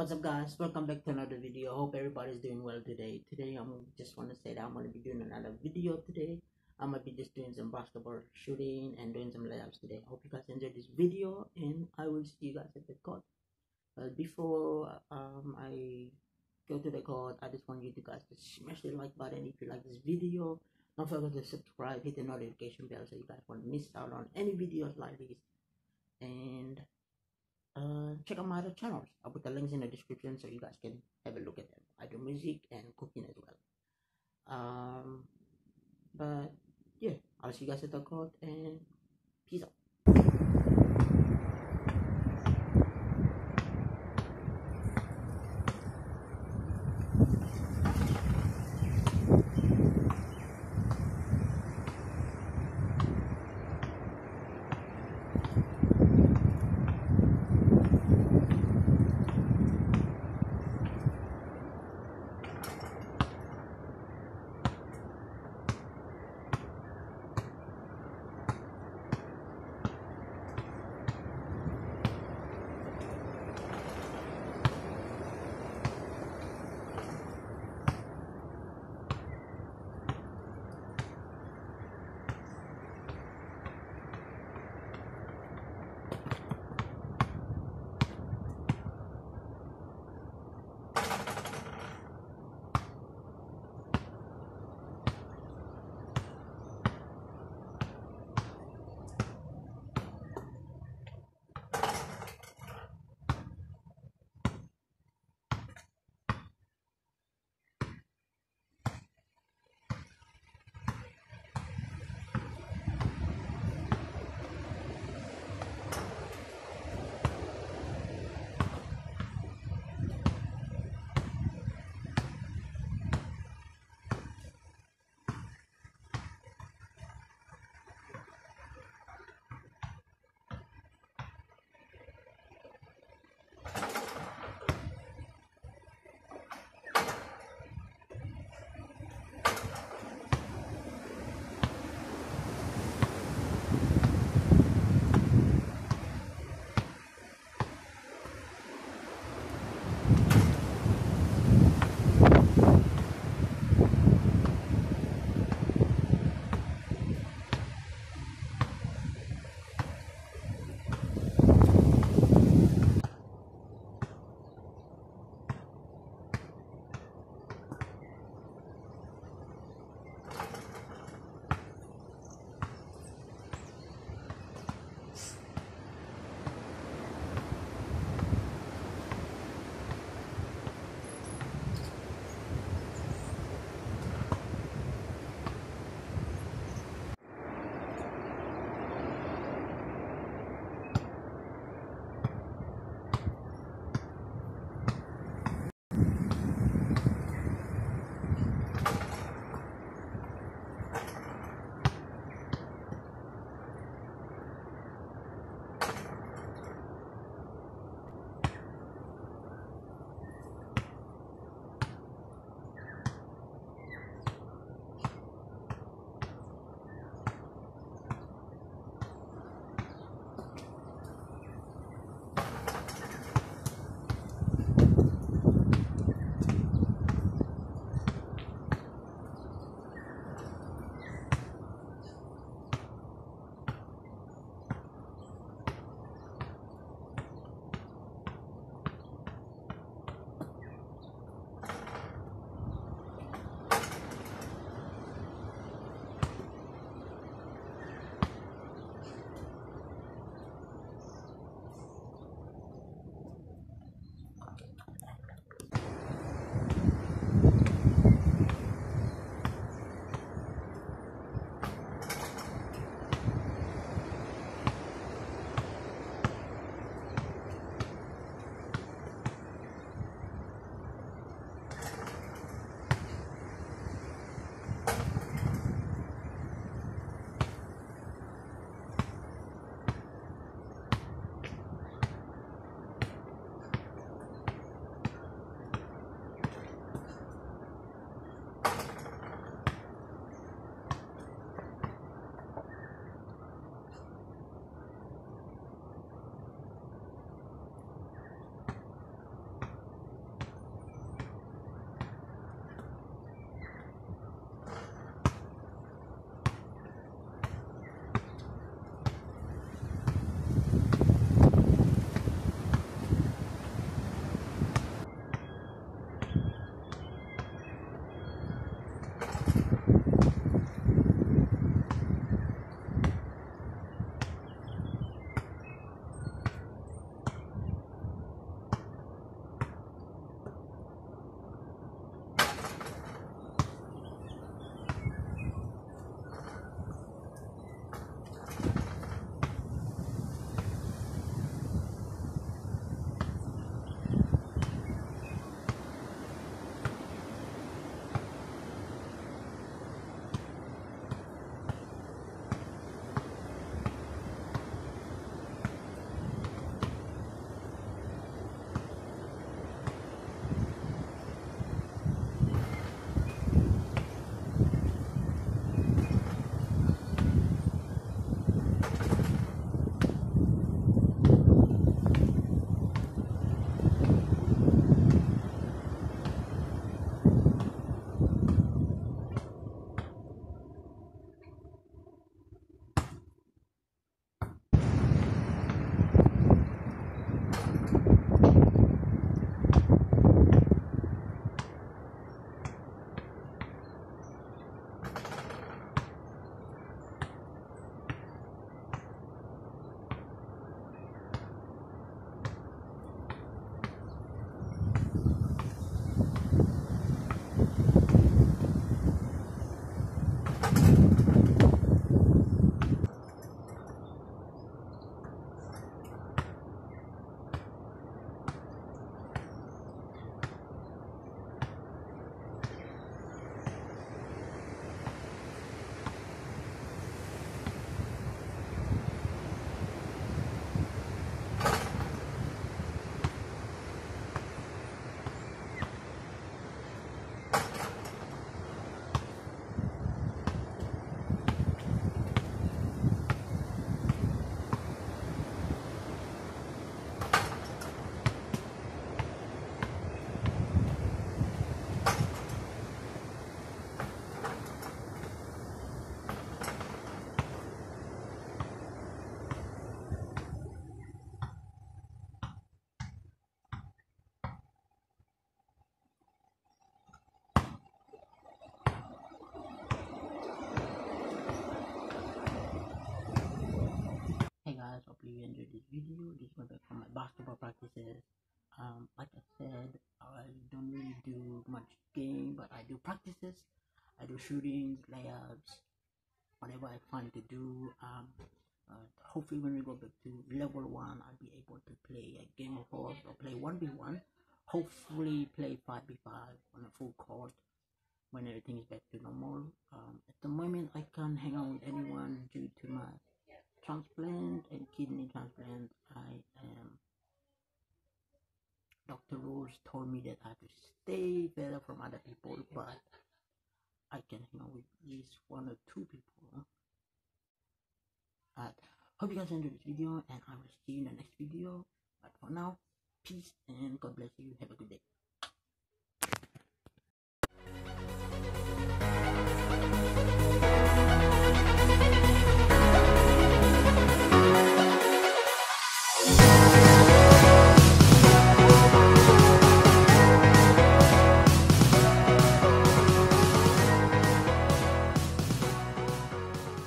What's up guys? Welcome back to another video. Hope everybody's doing well today. Today I'm just want to say that I'm going to be doing another video today. I'm to be just doing some basketball shooting and doing some layups today. Hope you guys enjoyed this video and I will see you guys at the court. But before um, I go to the court, I just want you to guys to smash the like button if you like this video. Don't forget to subscribe, hit the notification bell so you guys won't miss out on any videos like this. And uh, check out my other channels. I'll put the links in the description so you guys can have a look at them. I do music and cooking as well. Um, but yeah, I'll see you guys at the court and peace out. Shootings, layups, whatever I find to do. Um, uh, hopefully, when we go back to level one, I'll be able to play a game of horse or play one v one. Hopefully, play five v five on a full court when everything is back to normal. Um, at the moment, I can't hang out with anyone due to my transplant and kidney transplant. I am. Dr. Rose told me that I have to stay better from other people, but I can hang out with at least one or two people. But hope you guys enjoyed this video, and I will see you in the next video. But for now, peace and God bless you. Have a good day.